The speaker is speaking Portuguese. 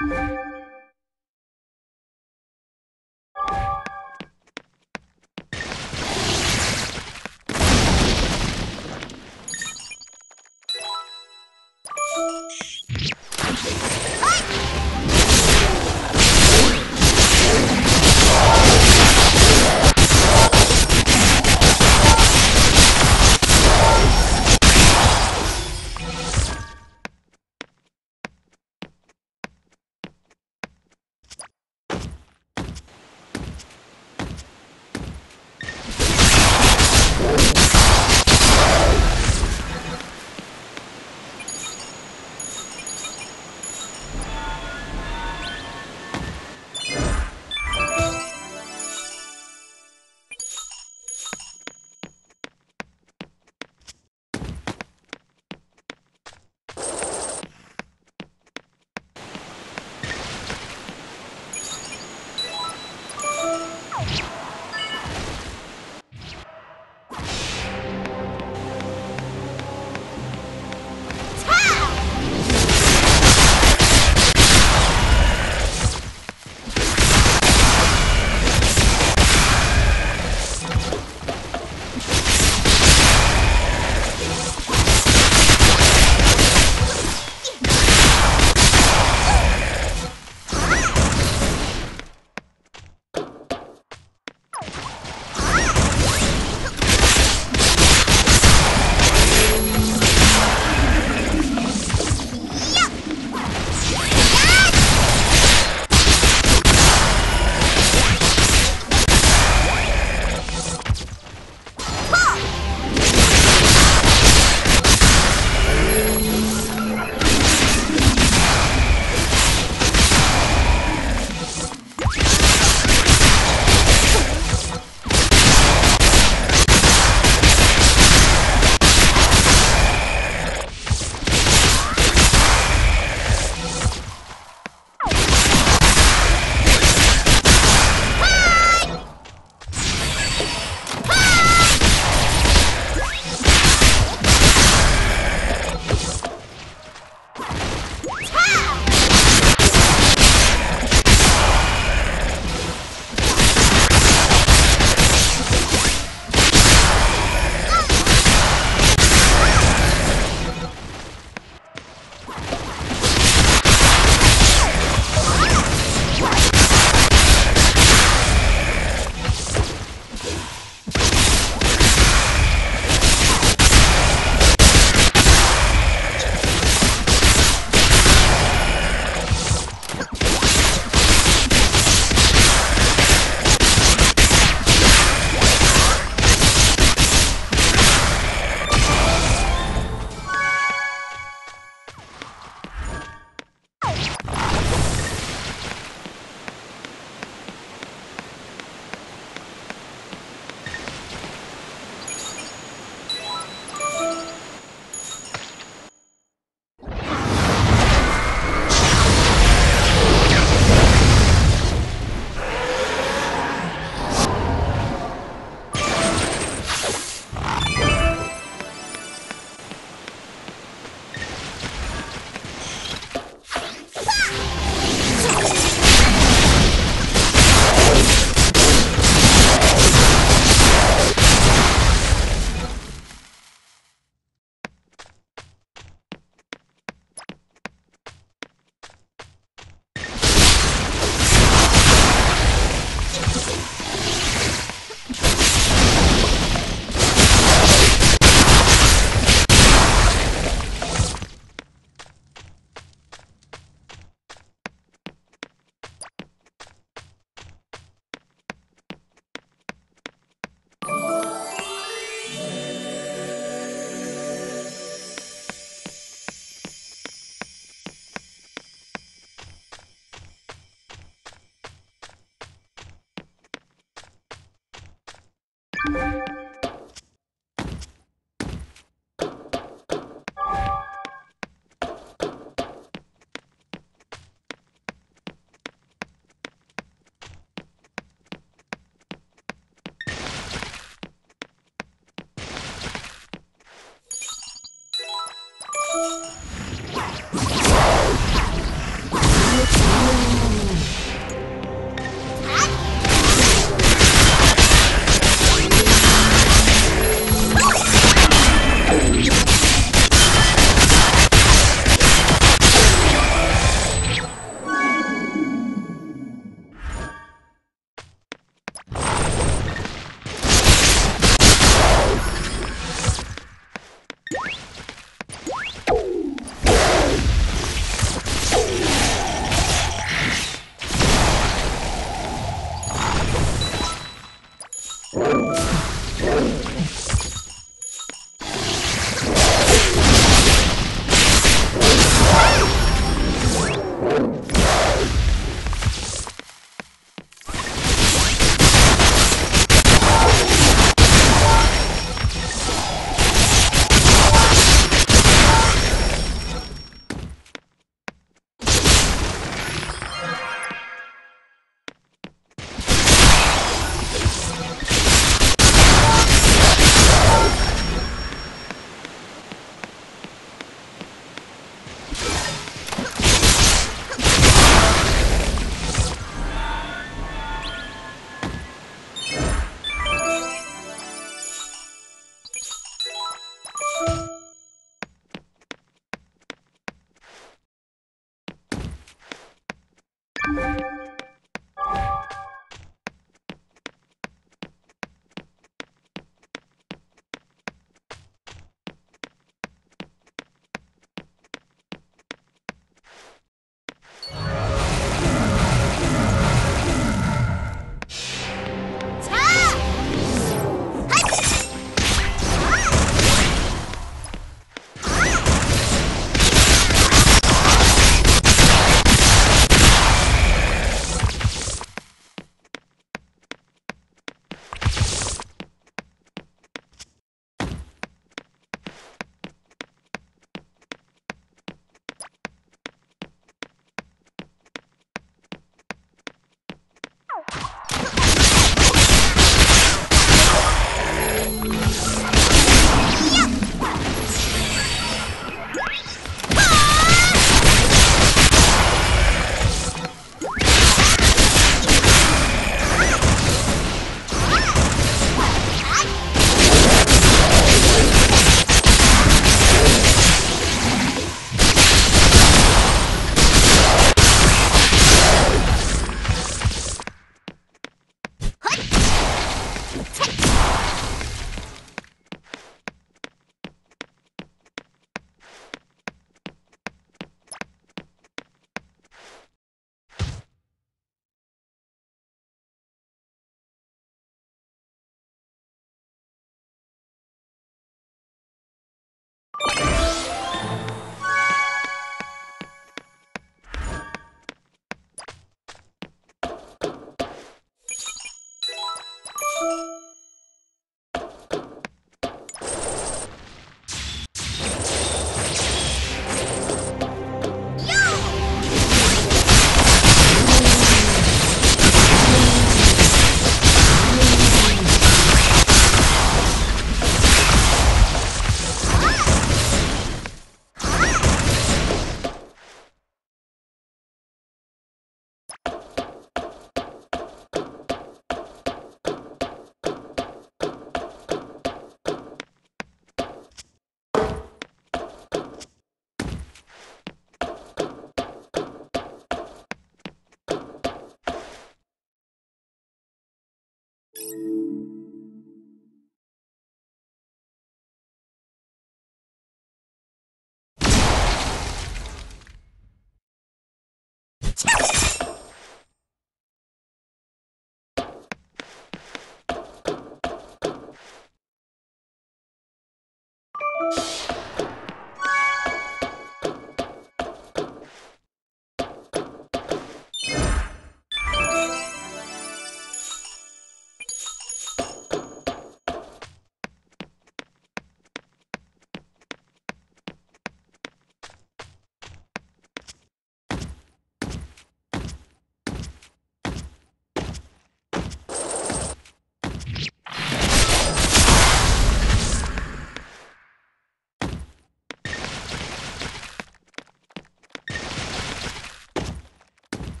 Música